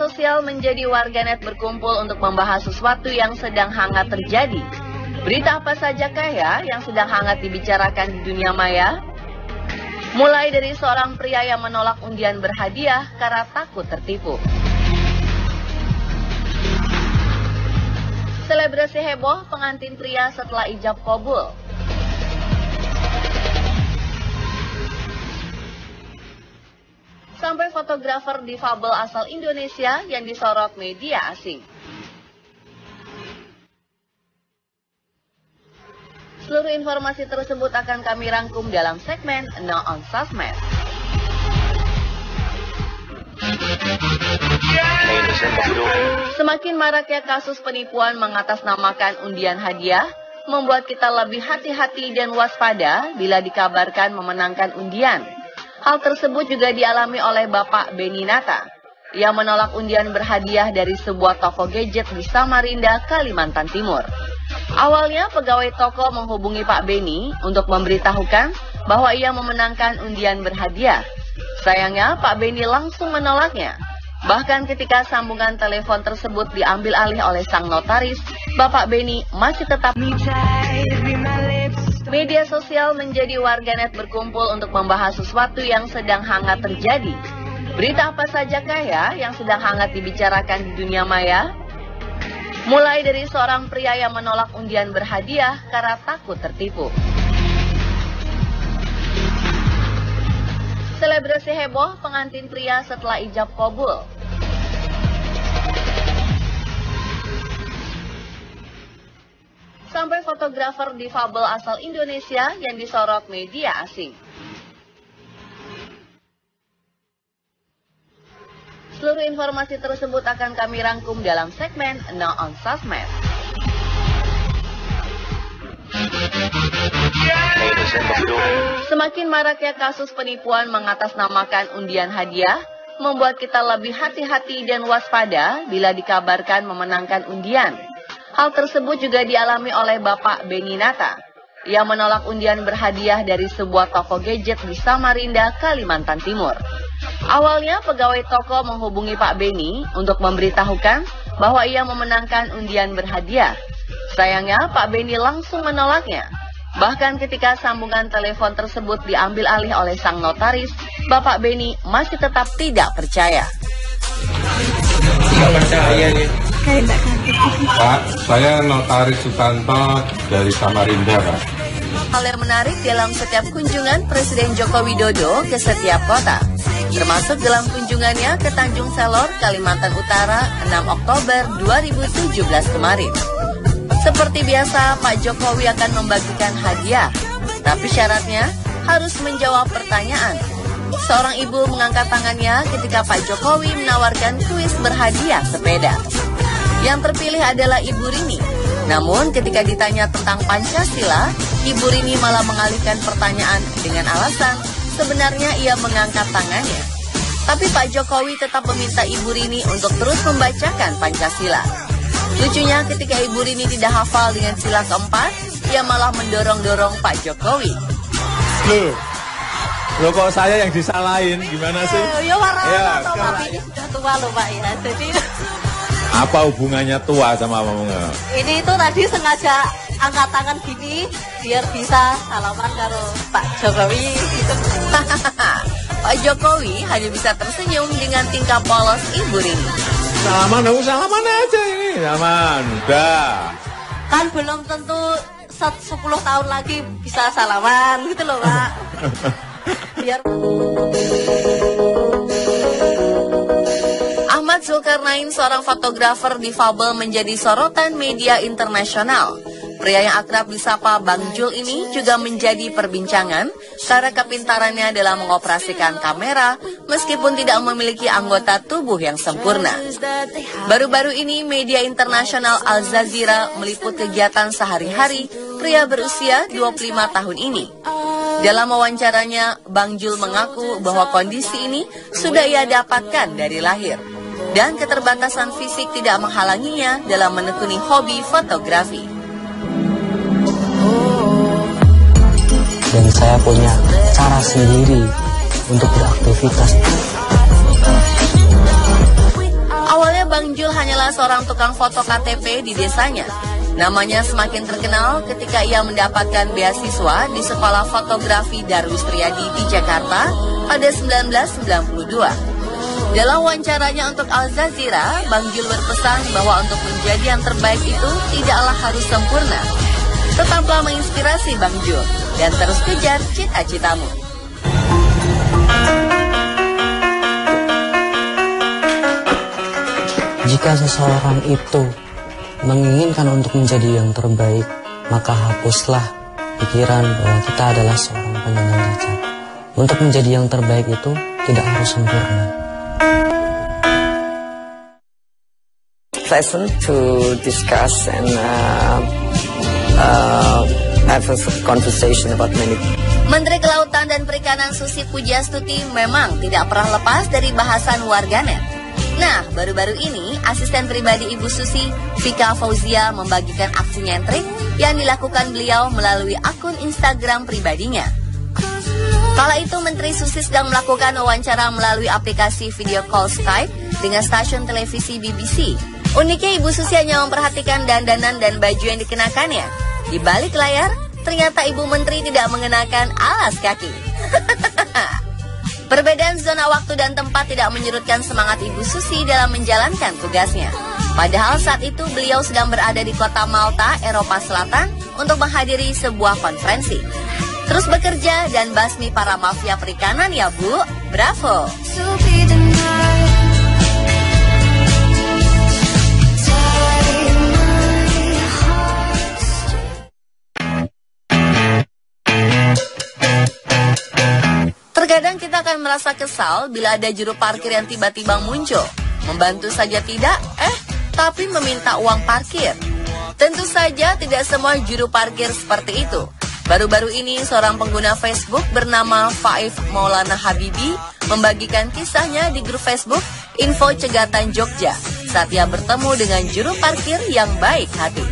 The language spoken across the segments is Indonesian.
sosial menjadi warganet berkumpul untuk membahas sesuatu yang sedang hangat terjadi. Berita apa saja kaya yang sedang hangat dibicarakan di dunia maya? Mulai dari seorang pria yang menolak undian berhadiah karena takut tertipu. Selebrasi heboh pengantin pria setelah ijab kabul. Sampai fotografer difabel asal Indonesia yang disorot media asing. Seluruh informasi tersebut akan kami rangkum dalam segmen No on Sosmed. Semakin maraknya kasus penipuan mengatasnamakan undian hadiah, membuat kita lebih hati-hati dan waspada bila dikabarkan memenangkan undian. Hal tersebut juga dialami oleh Bapak Beninata. Ia menolak undian berhadiah dari sebuah toko gadget di Samarinda, Kalimantan Timur. Awalnya pegawai toko menghubungi Pak Beni untuk memberitahukan bahwa ia memenangkan undian berhadiah. Sayangnya Pak Beni langsung menolaknya. Bahkan ketika sambungan telepon tersebut diambil alih oleh sang notaris, Bapak Beni masih tetap Media sosial menjadi warganet berkumpul untuk membahas sesuatu yang sedang hangat terjadi. Berita apa saja kaya yang sedang hangat dibicarakan di dunia maya? Mulai dari seorang pria yang menolak undian berhadiah karena takut tertipu. Selebrasi heboh pengantin pria setelah ijab kabul. Sampai fotografer difabel asal Indonesia yang disorot media asing. Seluruh informasi tersebut akan kami rangkum dalam segmen No on. Semakin maraknya kasus penipuan mengatasnamakan undian hadiah, membuat kita lebih hati-hati dan waspada bila dikabarkan memenangkan undian. Hal tersebut juga dialami oleh Bapak Beninata. Ia menolak undian berhadiah dari sebuah toko gadget di Samarinda, Kalimantan Timur. Awalnya pegawai toko menghubungi Pak Beni untuk memberitahukan bahwa ia memenangkan undian berhadiah. Sayangnya Pak Beni langsung menolaknya. Bahkan ketika sambungan telepon tersebut diambil alih oleh sang notaris, Bapak Beni masih tetap tidak percaya. Tidak percaya nih. Pak, saya Notaris Sutanto dari Samarinda, Pak. Hal yang menarik dalam setiap kunjungan Presiden Joko Widodo ke setiap kota, termasuk dalam kunjungannya ke Tanjung Selor, Kalimantan Utara 6 Oktober 2017 kemarin. Seperti biasa, Pak Jokowi akan membagikan hadiah, tapi syaratnya harus menjawab pertanyaan. Seorang ibu mengangkat tangannya ketika Pak Jokowi menawarkan kuis berhadiah sepeda. Yang terpilih adalah Ibu Rini. Namun ketika ditanya tentang Pancasila, Ibu Rini malah mengalihkan pertanyaan dengan alasan sebenarnya ia mengangkat tangannya. Tapi Pak Jokowi tetap meminta Ibu Rini untuk terus membacakan Pancasila. Lucunya ketika Ibu Rini tidak hafal dengan sila keempat, ia malah mendorong-dorong Pak Jokowi. Loh, Loh kok saya yang disalahin gimana sih? Eh, ya warna ya, atau ini sudah tua loh Pak ya. Jadi apa hubungannya tua sama kamu? Ini itu tadi sengaja angkat tangan gini biar bisa salaman karo Pak Jokowi gitu. Pak Jokowi hanya bisa tersenyum dengan tingkah polos Ibu Rini. Salaman dong, salaman aja ini. Salaman, udah. Kan belum tentu 10 tahun lagi bisa salaman gitu loh, Pak. biar Zulkarnain, seorang fotografer difabel menjadi sorotan media internasional. Pria yang akrab disapa Bang Jul ini juga menjadi perbincangan karena kepintarannya dalam mengoperasikan kamera meskipun tidak memiliki anggota tubuh yang sempurna. Baru-baru ini media internasional Al Jazeera meliput kegiatan sehari-hari pria berusia 25 tahun ini. Dalam wawancaranya, Bang Jul mengaku bahwa kondisi ini sudah ia dapatkan dari lahir dan keterbatasan fisik tidak menghalanginya dalam menekuni hobi fotografi. Dan saya punya cara sendiri untuk beraktivitas. Bang Jul hanyalah seorang tukang foto KTP di desanya. Namanya semakin terkenal ketika ia mendapatkan beasiswa di Sekolah Fotografi Darwis Triadi di Jakarta pada 1992. Dalam wawancaranya untuk Al Jazeera, Bang Jul berpesan bahwa untuk menjadi yang terbaik itu tidaklah harus sempurna. Tetaplah menginspirasi Bang Jul dan terus kejar cita-citamu. Jika seseorang itu menginginkan untuk menjadi yang terbaik, maka hapuslah pikiran bahwa kita adalah seorang penyandang cacat. Untuk menjadi yang terbaik itu tidak harus sempurna. Pleasant to discuss and uh, uh, have a conversation about many Menteri Kelautan dan Perikanan Susi Pujastuti memang tidak pernah lepas dari bahasan warganet. Nah, baru-baru ini asisten pribadi Ibu Susi, Vika Fauzia membagikan aksi nyentrik yang dilakukan beliau melalui akun Instagram pribadinya. Kala itu Menteri Susi sedang melakukan wawancara melalui aplikasi video call Skype dengan stasiun televisi BBC. Uniknya Ibu Susi hanya memperhatikan dandanan dan baju yang dikenakannya. Di balik layar, ternyata Ibu Menteri tidak mengenakan alas kaki. Perbedaan zona waktu dan tempat tidak menyurutkan semangat Ibu Susi dalam menjalankan tugasnya. Padahal saat itu beliau sedang berada di kota Malta, Eropa Selatan untuk menghadiri sebuah konferensi. Terus bekerja dan basmi para mafia perikanan ya Bu. Bravo. Terkadang kita akan merasa kesal bila ada juru parkir yang tiba-tiba muncul. Membantu saja tidak, eh, tapi meminta uang parkir. Tentu saja tidak semua juru parkir seperti itu. Baru-baru ini seorang pengguna Facebook bernama Faif Maulana Habibi membagikan kisahnya di grup Facebook Info Cegatan Jogja saat ia bertemu dengan juru parkir yang baik hati.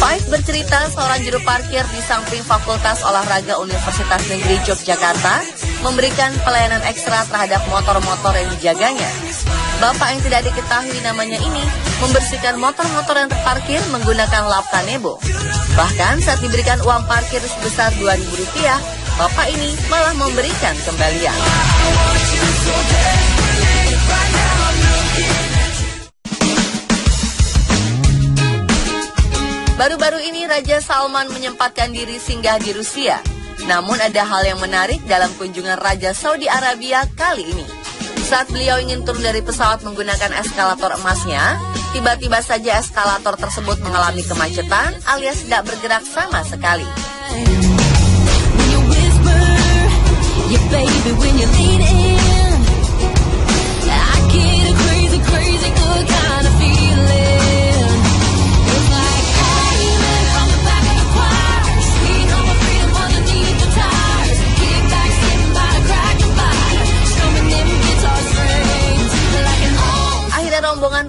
Faif bercerita seorang juru parkir di samping Fakultas Olahraga Universitas Negeri Yogyakarta memberikan pelayanan ekstra terhadap motor-motor yang dijaganya. Bapak yang tidak diketahui namanya ini membersihkan motor-motor yang terparkir menggunakan lap kanebo. Bahkan saat diberikan uang parkir sebesar Rp2.000, Bapak ini malah memberikan kembalian. Baru-baru ini Raja Salman menyempatkan diri singgah di Rusia. Namun ada hal yang menarik dalam kunjungan Raja Saudi Arabia kali ini. Saat beliau ingin turun dari pesawat menggunakan eskalator emasnya, tiba-tiba saja eskalator tersebut mengalami kemacetan alias tidak bergerak sama sekali.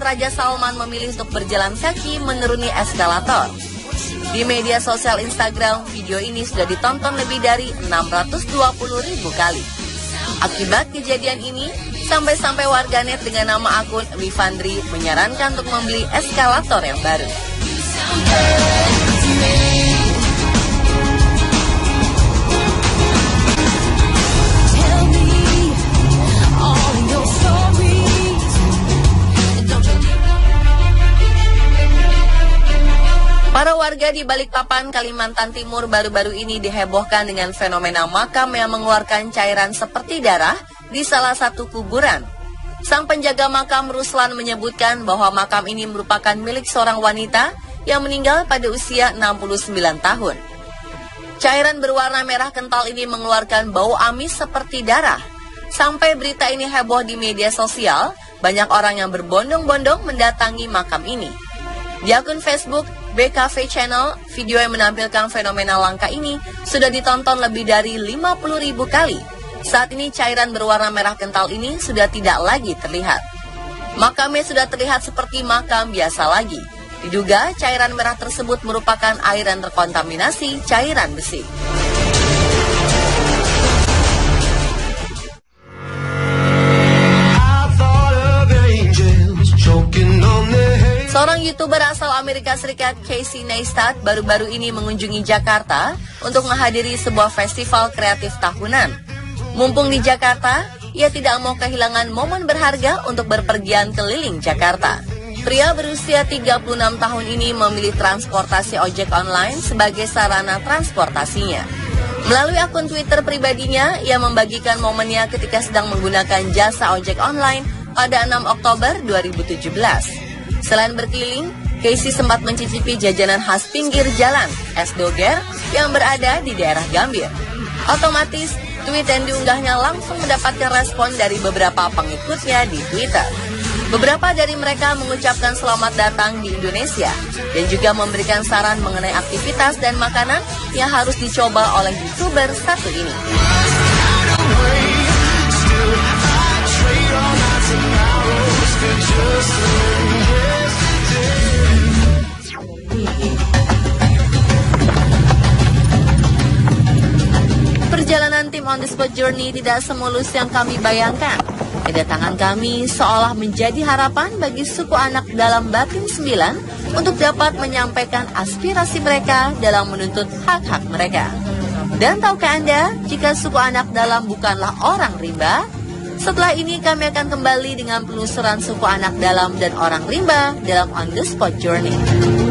Raja Salman memilih untuk berjalan kaki menuruni eskalator. Di media sosial Instagram, video ini sudah ditonton lebih dari 620 ribu kali. Akibat kejadian ini, sampai-sampai warganet dengan nama akun Vivandri menyarankan untuk membeli eskalator yang baru. Balikpapan, Kalimantan Timur baru-baru ini dihebohkan dengan fenomena makam yang mengeluarkan cairan seperti darah di salah satu kuburan. Sang penjaga makam Ruslan menyebutkan bahwa makam ini merupakan milik seorang wanita yang meninggal pada usia 69 tahun. Cairan berwarna merah kental ini mengeluarkan bau amis seperti darah. Sampai berita ini heboh di media sosial, banyak orang yang berbondong-bondong mendatangi makam ini. Di akun Facebook BKV Channel, video yang menampilkan fenomena langka ini sudah ditonton lebih dari 50 ribu kali. Saat ini cairan berwarna merah kental ini sudah tidak lagi terlihat. Makamnya sudah terlihat seperti makam biasa lagi. Diduga cairan merah tersebut merupakan air yang terkontaminasi cairan besi. YouTuber asal Amerika Serikat Casey Neistat baru-baru ini mengunjungi Jakarta untuk menghadiri sebuah festival kreatif tahunan. Mumpung di Jakarta, ia tidak mau kehilangan momen berharga untuk berpergian keliling Jakarta. Pria berusia 36 tahun ini memilih transportasi ojek online sebagai sarana transportasinya. Melalui akun Twitter pribadinya, ia membagikan momennya ketika sedang menggunakan jasa ojek online pada 6 Oktober 2017. Selain berkeliling, Casey sempat mencicipi jajanan khas pinggir jalan, es doger, yang berada di daerah Gambir. Otomatis, tweet yang diunggahnya langsung mendapatkan respon dari beberapa pengikutnya di Twitter. Beberapa dari mereka mengucapkan selamat datang di Indonesia dan juga memberikan saran mengenai aktivitas dan makanan yang harus dicoba oleh YouTuber satu ini. The spot journey tidak semulus yang kami bayangkan. Kedatangan kami seolah menjadi harapan bagi suku anak dalam Batim 9 untuk dapat menyampaikan aspirasi mereka dalam menuntut hak-hak mereka. Dan tahukah Anda, jika suku anak dalam bukanlah orang rimba, setelah ini kami akan kembali dengan penelusuran suku anak dalam dan orang rimba dalam On The Spot Journey.